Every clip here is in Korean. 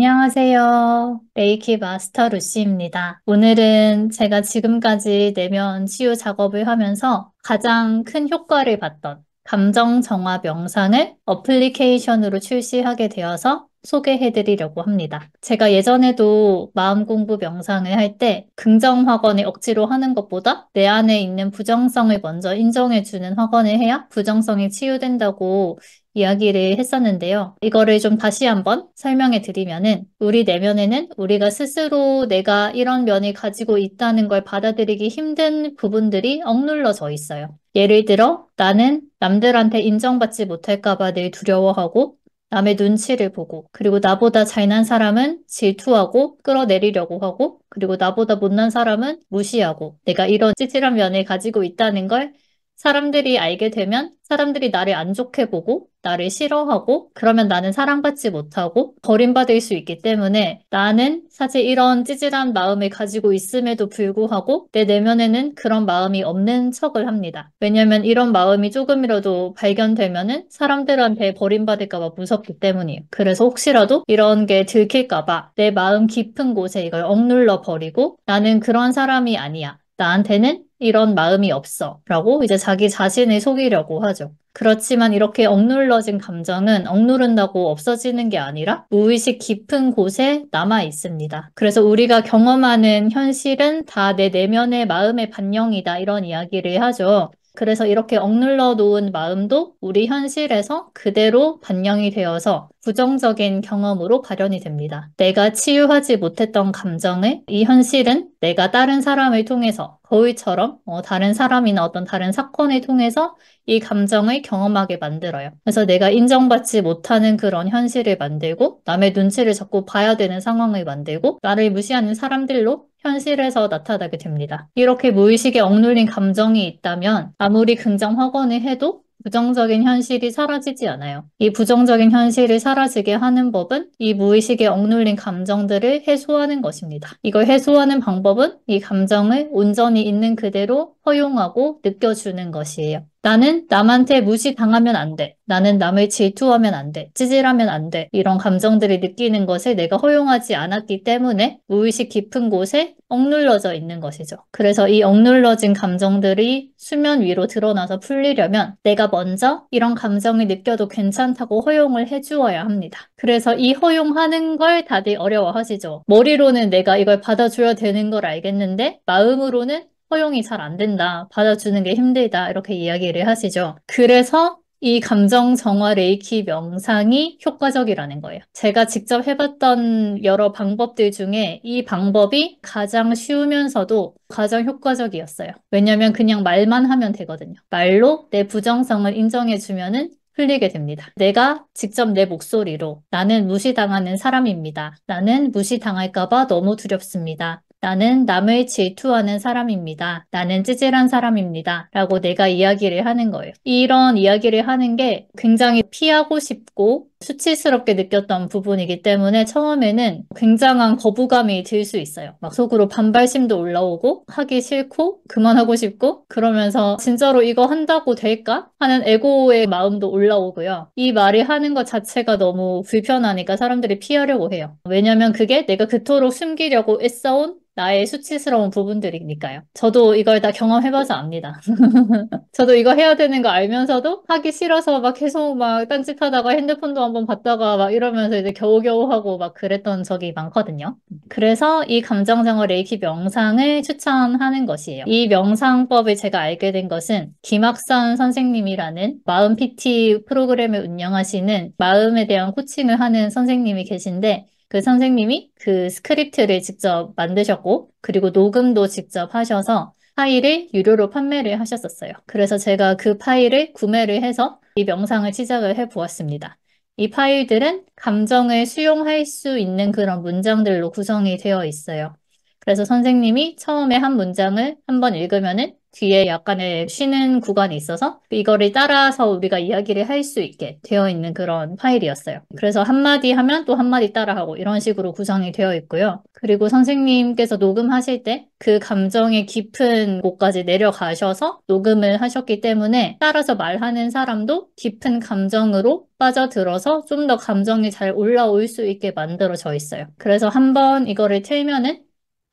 안녕하세요. 레이키 마스터 루시입니다. 오늘은 제가 지금까지 내면 치유 작업을 하면서 가장 큰 효과를 봤던 감정 정화 명상을 어플리케이션으로 출시하게 되어서 소개해 드리려고 합니다. 제가 예전에도 마음 공부 명상을 할 때 긍정 확언을 억지로 하는 것보다 내 안에 있는 부정성을 먼저 인정해 주는 확언을 해야 부정성이 치유된다고 이야기를 했었는데요. 이거를 좀 다시 한번 설명해 드리면은 우리 내면에는 우리가 스스로 내가 이런 면을 가지고 있다는 걸 받아들이기 힘든 부분들이 억눌러져 있어요. 예를 들어 나는 남들한테 인정받지 못할까봐 늘 두려워하고 남의 눈치를 보고, 그리고 나보다 잘난 사람은 질투하고 끌어내리려고 하고, 그리고 나보다 못난 사람은 무시하고, 내가 이런 찌질한 면을 가지고 있다는 걸 사람들이 알게 되면 사람들이 나를 안 좋게 보고 나를 싫어하고 그러면 나는 사랑받지 못하고 버림받을 수 있기 때문에 나는 사실 이런 찌질한 마음을 가지고 있음에도 불구하고 내 내면에는 그런 마음이 없는 척을 합니다. 왜냐하면 이런 마음이 조금이라도 발견되면은 사람들한테 버림받을까봐 무섭기 때문이에요. 그래서 혹시라도 이런 게 들킬까봐 내 마음 깊은 곳에 이걸 억눌러 버리고 나는 그런 사람이 아니야. 나한테는 이런 마음이 없어. 라고 이제 자기 자신을 속이려고 하죠. 그렇지만 이렇게 억눌러진 감정은 억누른다고 없어지는 게 아니라 무의식 깊은 곳에 남아 있습니다. 그래서 우리가 경험하는 현실은 다 내 내면의 마음의 반영이다. 이런 이야기를 하죠. 그래서 이렇게 억눌러 놓은 마음도 우리 현실에서 그대로 반영이 되어서 부정적인 경험으로 발현이 됩니다. 내가 치유하지 못했던 감정을 이 현실은 내가 다른 사람을 통해서 거울처럼 어, 다른 사람이나 어떤 다른 사건을 통해서 이 감정을 경험하게 만들어요. 그래서 내가 인정받지 못하는 그런 현실을 만들고 남의 눈치를 자꾸 봐야 되는 상황을 만들고 나를 무시하는 사람들로 현실에서 나타나게 됩니다. 이렇게 무의식에 억눌린 감정이 있다면 아무리 긍정 확언을 해도 부정적인 현실이 사라지지 않아요. 이 부정적인 현실이 사라지게 하는 법은 이 무의식에 억눌린 감정들을 해소하는 것입니다. 이걸 해소하는 방법은 이 감정을 온전히 있는 그대로 허용하고 느껴주는 것이에요. 나는 남한테 무시당하면 안 돼. 나는 남을 질투하면 안 돼. 찌질하면 안 돼. 이런 감정들을 느끼는 것을 내가 허용하지 않았기 때문에 무의식 깊은 곳에 억눌러져 있는 것이죠. 그래서 이 억눌러진 감정들이 수면 위로 드러나서 풀리려면 내가 먼저 이런 감정을 느껴도 괜찮다고 허용을 해주어야 합니다. 그래서 이 허용하는 걸 다들 어려워하시죠. 머리로는 내가 이걸 받아줘야 되는 걸 알겠는데 마음으로는 허용이 잘 안 된다. 받아주는 게 힘들다. 이렇게 이야기를 하시죠. 그래서 이 감정 정화 레이키 명상이 효과적이라는 거예요. 제가 직접 해봤던 여러 방법들 중에 이 방법이 가장 쉬우면서도 가장 효과적이었어요. 왜냐면 그냥 말만 하면 되거든요. 말로 내 부정성을 인정해주면은 풀리게 됩니다. 내가 직접 내 목소리로 나는 무시당하는 사람입니다. 나는 무시당할까봐 너무 두렵습니다. 나는 남을 질투하는 사람입니다. 나는 찌질한 사람입니다. 라고 내가 이야기를 하는 거예요. 이런 이야기를 하는 게 굉장히 피하고 싶고 수치스럽게 느꼈던 부분이기 때문에 처음에는 굉장한 거부감이 들 수 있어요. 막 속으로 반발심도 올라오고 하기 싫고 그만하고 싶고 그러면서 진짜로 이거 한다고 될까? 하는 에고의 마음도 올라오고요. 이 말이 하는 것 자체가 너무 불편하니까 사람들이 피하려고 해요. 왜냐면 그게 내가 그토록 숨기려고 애써온 나의 수치스러운 부분들이니까요. 저도 이걸 다 경험해봐서 압니다. 저도 이거 해야 되는 거 알면서도 하기 싫어서 막 계속 막 딴짓하다가 핸드폰도 한번 봤다가 막 이러면서 이제 겨우겨우 하고 막 그랬던 적이 많거든요. 그래서 이 감정정화 레이키 명상을 추천하는 것이에요. 이 명상법을 제가 알게 된 것은 김학선 선생님이라는 마음 PT 프로그램을 운영하시는 마음에 대한 코칭을 하는 선생님이 계신데 그 선생님이 그 스크립트를 직접 만드셨고, 그리고 녹음도 직접 하셔서 파일을 유료로 판매를 하셨었어요. 그래서 제가 그 파일을 구매를 해서 이 명상을 시작을 해 보았습니다. 이 파일들은 감정을 수용할 수 있는 그런 문장들로 구성이 되어 있어요. 그래서 선생님이 처음에 한 문장을 한번 읽으면은 뒤에 약간의 쉬는 구간이 있어서 이거를 따라서 우리가 이야기를 할 수 있게 되어 있는 그런 파일이었어요. 그래서 한마디 하면 또 한마디 따라하고 이런 식으로 구성이 되어 있고요. 그리고 선생님께서 녹음하실 때 그 감정의 깊은 곳까지 내려가셔서 녹음을 하셨기 때문에 따라서 말하는 사람도 깊은 감정으로 빠져들어서 좀 더 감정이 잘 올라올 수 있게 만들어져 있어요. 그래서 한번 이거를 틀면은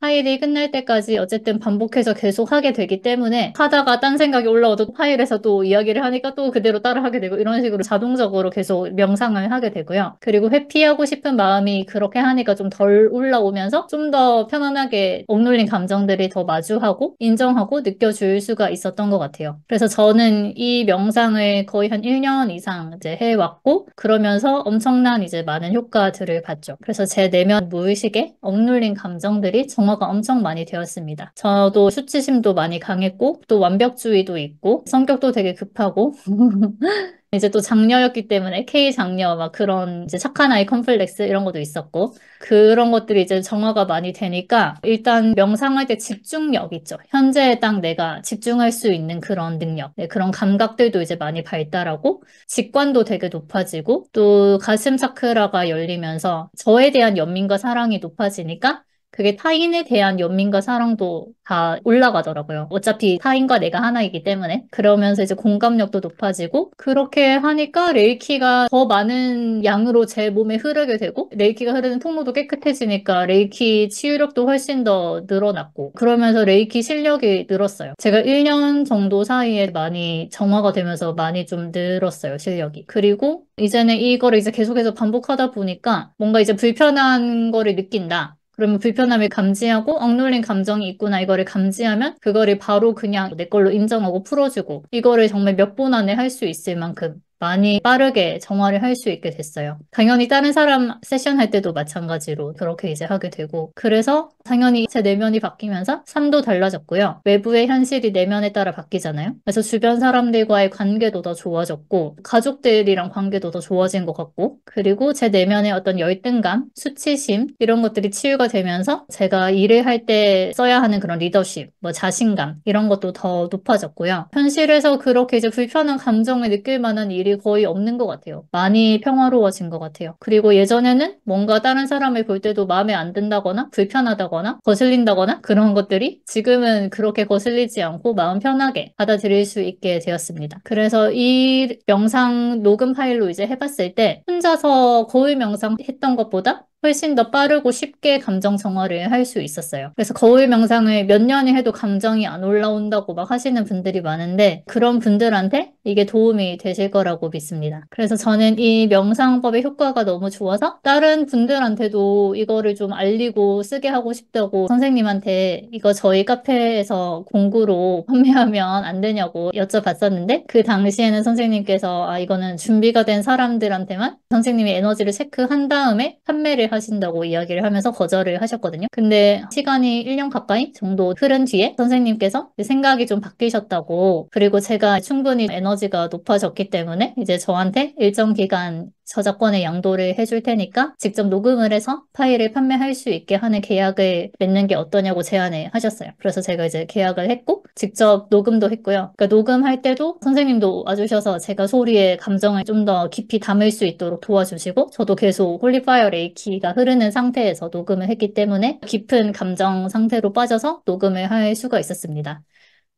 파일이 끝날 때까지 어쨌든 반복해서 계속 하게 되기 때문에 하다가 딴 생각이 올라와도 파일에서 또 이야기를 하니까 또 그대로 따라 하게 되고 이런 식으로 자동적으로 계속 명상을 하게 되고요. 그리고 회피하고 싶은 마음이 그렇게 하니까 좀 덜 올라오면서 좀 더 편안하게 억눌린 감정들이 더 마주하고 인정하고 느껴줄 수가 있었던 것 같아요. 그래서 저는 이 명상을 거의 한 1년 이상 이제 해왔고 그러면서 엄청난 이제 많은 효과들을 봤죠. 그래서 제 내면 무의식에 억눌린 감정들이 정 화가 엄청 많이 되었습니다. 저도 수치심도 많이 강했고 또 완벽주의도 있고 성격도 되게 급하고 이제 또 장녀였기 때문에 K 장녀 막 그런 이제 착한 아이 컴플렉스 이런 것도 있었고 그런 것들이 이제 정화가 많이 되니까 일단 명상할 때 집중력 있죠. 현재에 딱 내가 집중할 수 있는 그런 능력, 네, 그런 감각들도 이제 많이 발달하고 직관도 되게 높아지고 또 가슴 차크라가 열리면서 저에 대한 연민과 사랑이 높아지니까 그게 타인에 대한 연민과 사랑도 다 올라가더라고요. 어차피 타인과 내가 하나이기 때문에. 그러면서 이제 공감력도 높아지고, 그렇게 하니까 레이키가 더 많은 양으로 제 몸에 흐르게 되고, 레이키가 흐르는 통로도 깨끗해지니까 레이키 치유력도 훨씬 더 늘어났고, 그러면서 레이키 실력이 늘었어요. 제가 1년 정도 사이에 많이 정화가 되면서 많이 좀 늘었어요, 실력이. 그리고 이제는 이거를 이제 계속해서 반복하다 보니까 뭔가 이제 불편한 거를 느낀다. 그러면 불편함을 감지하고 억눌린 감정이 있구나 이거를 감지하면 그거를 바로 그냥 내 걸로 인정하고 풀어주고 이거를 정말 몇 분 안에 할 수 있을 만큼 많이 빠르게 정화를 할 수 있게 됐어요. 당연히 다른 사람 세션 할 때도 마찬가지로 그렇게 이제 하게 되고 그래서 당연히 제 내면이 바뀌면서 삶도 달라졌고요. 외부의 현실이 내면에 따라 바뀌잖아요. 그래서 주변 사람들과의 관계도 더 좋아졌고 가족들이랑 관계도 더 좋아진 것 같고 그리고 제 내면의 어떤 열등감, 수치심 이런 것들이 치유가 되면서 제가 일을 할 때 써야 하는 그런 리더십, 뭐 자신감 이런 것도 더 높아졌고요. 현실에서 그렇게 이제 불편한 감정을 느낄 만한 일이 일이 거의 없는 것 같아요. 많이 평화로워진 것 같아요. 그리고 예전에는 뭔가 다른 사람을 볼 때도 마음에 안 든다거나 불편하다거나 거슬린다거나 그런 것들이 지금은 그렇게 거슬리지 않고 마음 편하게 받아들일 수 있게 되었습니다. 그래서 이 명상 녹음 파일로 이제 해봤을 때 혼자서 거울 명상 했던 것보다 훨씬 더 빠르고 쉽게 감정 정화를 할 수 있었어요. 그래서 거울 명상을 몇 년을 해도 감정이 안 올라온다고 막 하시는 분들이 많은데 그런 분들한테 이게 도움이 되실 거라고 믿습니다. 그래서 저는 이 명상법의 효과가 너무 좋아서 다른 분들한테도 이거를 좀 알리고 쓰게 하고 싶다고 선생님한테 이거 저희 카페에서 공구로 판매하면 안 되냐고 여쭤봤었는데 그 당시에는 선생님께서 아 이거는 준비가 된 사람들한테만 선생님이 에너지를 체크한 다음에 판매를 하신다고 이야기를 하면서 거절을 하셨거든요. 근데 시간이 1년 가까이 정도 흐른 뒤에 선생님께서 생각이 좀 바뀌셨다고 그리고 제가 충분히 에너지가 높아졌기 때문에 이제 저한테 일정 기간 저작권의 양도를 해줄 테니까 직접 녹음을 해서 파일을 판매할 수 있게 하는 계약을 맺는 게 어떠냐고 제안을 하셨어요. 그래서 제가 이제 계약을 했고 직접 녹음도 했고요. 그러니까 녹음할 때도 선생님도 와주셔서 제가 소리에 감정을 좀 더 깊이 담을 수 있도록 도와주시고 저도 계속 Holy Fire 레이키가 흐르는 상태에서 녹음을 했기 때문에 깊은 감정 상태로 빠져서 녹음을 할 수가 있었습니다.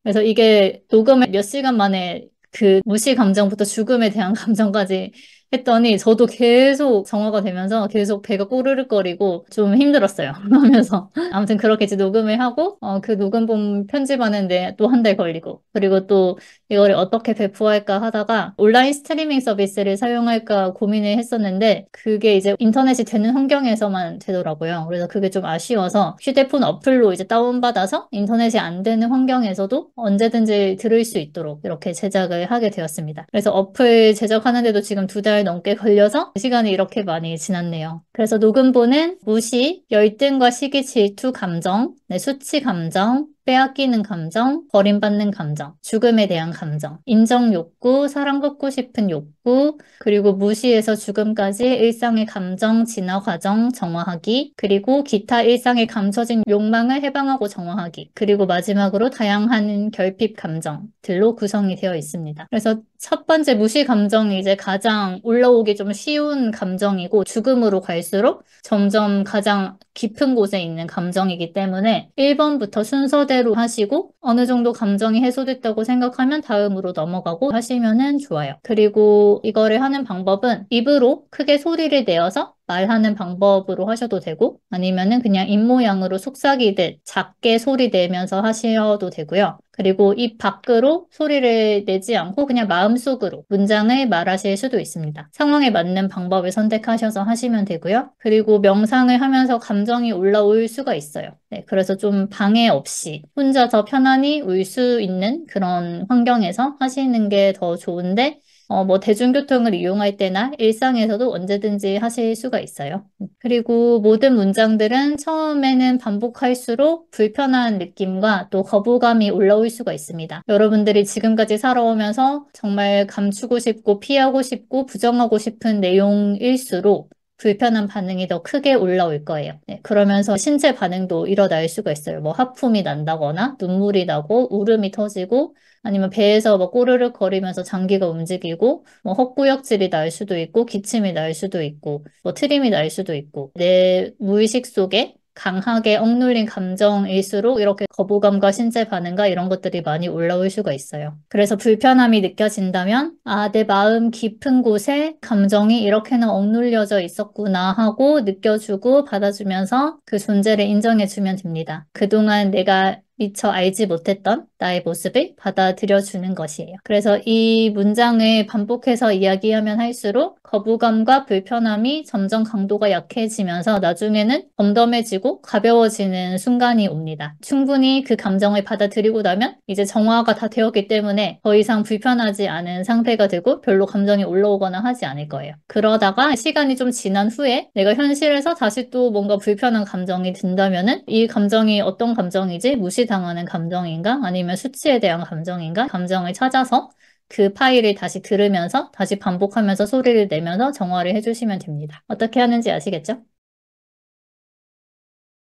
그래서 이게 녹음을 몇 시간 만에 그 무시 감정부터 죽음에 대한 감정까지 했더니 저도 계속 정화가 되면서 계속 배가 꼬르륵거리고 좀 힘들었어요. 하면서 아무튼 그렇게 이제 녹음을 하고 어, 그 녹음본 편집하는데 또 한 달 걸리고 그리고 또 이거를 어떻게 배포할까 하다가 온라인 스트리밍 서비스를 사용할까 고민을 했었는데 그게 이제 인터넷이 되는 환경에서만 되더라고요. 그래서 그게 좀 아쉬워서 휴대폰 어플로 이제 다운받아서 인터넷이 안 되는 환경에서도 언제든지 들을 수 있도록 이렇게 제작을 하게 되었습니다. 그래서 어플 제작하는데도 지금 두달 달 넘게 걸려서 시간이 이렇게 많이 지났네요. 그래서 녹음본은 무시, 열등과 시기 질투 감정, 네, 수치 감정, 빼앗기는 감정, 버림받는 감정, 죽음에 대한 감정, 인정 욕구, 사랑받고 싶은 욕구, 그리고 무시해서 죽음까지 일상의 감정 진화 과정 정화하기, 그리고 기타 일상에 감춰진 욕망을 해방하고 정화하기, 그리고 마지막으로 다양한 결핍 감정들로 구성이 되어 있습니다. 그래서 첫 번째 무시 감정이 이제 가장 올라오기 좀 쉬운 감정이고 죽음으로 갈수록 점점 가장 깊은 곳에 있는 감정이기 때문에 1번부터 순서대로 하시고 어느 정도 감정이 해소됐다고 생각하면 다음으로 넘어가고 하시면 좋아요. 그리고 이거를 하는 방법은 입으로 크게 소리를 내어서 말하는 방법으로 하셔도 되고 아니면은 그냥 입모양으로 속삭이듯 작게 소리 내면서 하셔도 되고요. 그리고 입 밖으로 소리를 내지 않고 그냥 마음속으로 문장을 말하실 수도 있습니다. 상황에 맞는 방법을 선택하셔서 하시면 되고요. 그리고 명상을 하면서 감정이 올라올 수가 있어요. 네, 그래서 좀 방해 없이 혼자서 편안히 울 수 있는 그런 환경에서 하시는 게 더 좋은데 어, 뭐 대중교통을 이용할 때나 일상에서도 언제든지 하실 수가 있어요. 그리고 모든 문장들은 처음에는 반복할수록 불편한 느낌과 또 거부감이 올라올 수가 있습니다. 여러분들이 지금까지 살아오면서 정말 감추고 싶고 피하고 싶고 부정하고 싶은 내용일수록 불편한 반응이 더 크게 올라올 거예요. 네, 그러면서 신체 반응도 일어날 수가 있어요. 뭐 하품이 난다거나 눈물이 나고 울음이 터지고 아니면 배에서 뭐 꼬르륵 거리면서 장기가 움직이고 뭐 헛구역질이 날 수도 있고 기침이 날 수도 있고 뭐 트림이 날 수도 있고 내 무의식 속에 강하게 억눌린 감정일수록 이렇게 거부감과 신체 반응과 이런 것들이 많이 올라올 수가 있어요. 그래서 불편함이 느껴진다면 아, 내 마음 깊은 곳에 감정이 이렇게나 억눌려져 있었구나 하고 느껴주고 받아주면서 그 존재를 인정해주면 됩니다. 그동안 내가 미처 알지 못했던 나의 모습을 받아들여 주는 것이에요. 그래서 이 문장을 반복해서 이야기하면 할수록 거부감과 불편함이 점점 강도가 약해지면서 나중에는 덤덤해지고 가벼워지는 순간이 옵니다. 충분히 그 감정을 받아들이고 나면 이제 정화가 다 되었기 때문에 더 이상 불편하지 않은 상태가 되고 별로 감정이 올라오거나 하지 않을 거예요. 그러다가 시간이 좀 지난 후에 내가 현실에서 다시 또 뭔가 불편한 감정이 든다면은 이 감정이 어떤 감정이지 무시 당하는 감정인가? 아니면 수치에 대한 감정인가? 감정을 찾아서 그 파일을 다시 들으면서 다시 반복하면서 소리를 내면서 정화를 해주시면 됩니다. 어떻게 하는지 아시겠죠?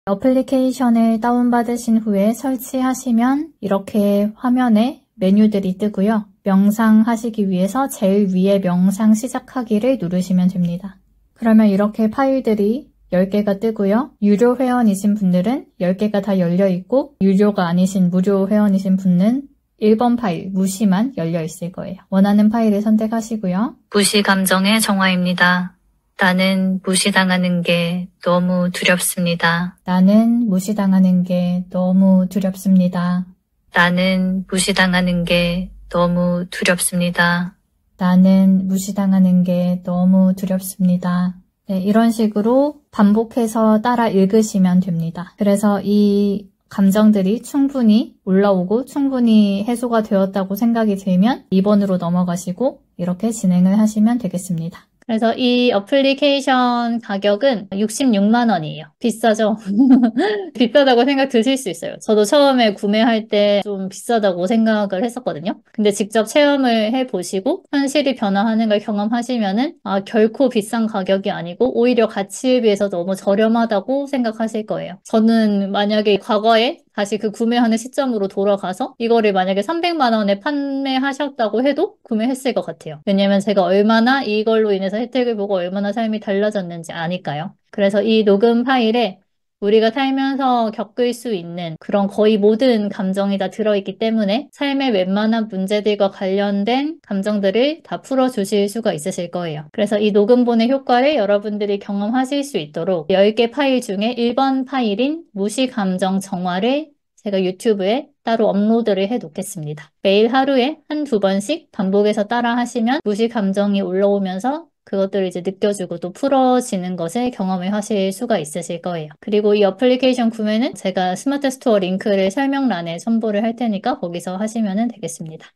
어플리케이션을 다운받으신 후에 설치하시면 이렇게 화면에 메뉴들이 뜨고요. 명상하시기 위해서 제일 위에 명상 시작하기를 누르시면 됩니다. 그러면 이렇게 파일들이 10개가 뜨고요. 유료 회원이신 분들은 10개가 다 열려 있고 유료가 아니신 무료 회원이신 분은 1번 파일 무시만 열려 있을 거예요. 원하는 파일을 선택하시고요. 무시 감정의 정화입니다. 나는 무시당하는 게 너무 두렵습니다. 나는 무시당하는 게 너무 두렵습니다. 나는 무시당하는 게 너무 두렵습니다. 나는 무시당하는 게 너무 두렵습니다. 네, 이런 식으로 반복해서 따라 읽으시면 됩니다. 그래서 이 감정들이 충분히 올라오고 충분히 해소가 되었다고 생각이 들면 2번으로 넘어가시고 이렇게 진행을 하시면 되겠습니다. 그래서 이 어플리케이션 가격은 66만 원이에요. 비싸죠? 비싸다고 생각 드실 수 있어요. 저도 처음에 구매할 때 좀 비싸다고 생각을 했었거든요. 근데 직접 체험을 해보시고 현실이 변화하는 걸 경험하시면은 아, 결코 비싼 가격이 아니고 오히려 가치에 비해서 너무 저렴하다고 생각하실 거예요. 저는 만약에 과거에 다시 그 구매하는 시점으로 돌아가서 이거를 만약에 300만 원에 판매하셨다고 해도 구매했을 것 같아요. 왜냐면 제가 얼마나 이걸로 인해서 혜택을 보고 얼마나 삶이 달라졌는지 아니까요. 그래서 이 녹음 파일에 우리가 살면서 겪을 수 있는 그런 거의 모든 감정이 다 들어있기 때문에 삶의 웬만한 문제들과 관련된 감정들을 다 풀어주실 수가 있으실 거예요. 그래서 이 녹음본의 효과를 여러분들이 경험하실 수 있도록 10개 파일 중에 1번 파일인 무시 감정 정화를 제가 유튜브에 따로 업로드를 해 놓겠습니다. 매일 하루에 한 두 번씩 반복해서 따라 하시면 무시 감정이 올라오면서 그것들을 이제 느껴주고 또 풀어지는 것을 경험을 하실 수가 있으실 거예요. 그리고 이 어플리케이션 구매는 제가 스마트 스토어 링크를 설명란에 첨부를 할 테니까 거기서 하시면 되겠습니다.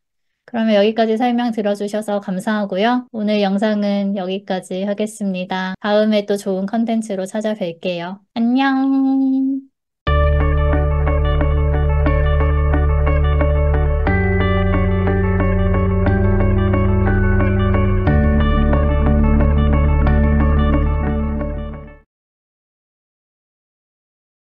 그러면 여기까지 설명 들어주셔서 감사하고요. 오늘 영상은 여기까지 하겠습니다. 다음에 또 좋은 컨텐츠로 찾아뵐게요. 안녕!